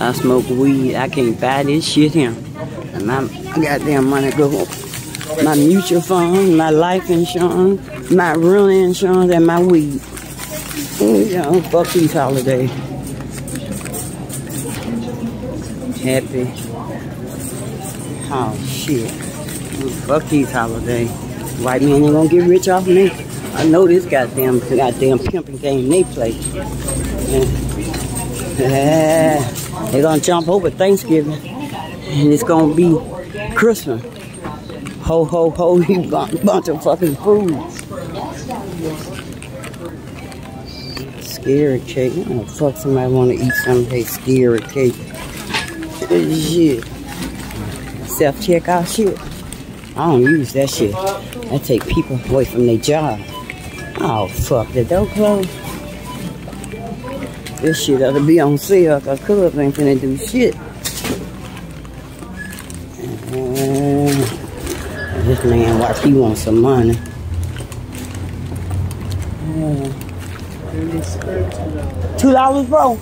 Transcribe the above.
I smoke weed. I can't buy this shit here. And my goddamn money go my mutual fund, my life insurance, my rental insurance, and my weed. Oh, know, fuck these holidays. Happy. Oh shit. Fuck these holidays. White man ain't gonna get rich off me. I know this goddamn goddamn pimping game they play. Yeah. They're gonna jump over Thanksgiving. And it's gonna be Christmas. Ho ho ho, you bunch of fucking food. Scary cake. I don't fuck somebody wanna eat some of scary cake. Shit. Self checkout shit. I don't use that shit. I take people away from their job. Oh fuck, the door closed. This shit ought to be on sale because Cubs ain't finna do shit. Uh, this man watch he wants some money. Two dollars, bro.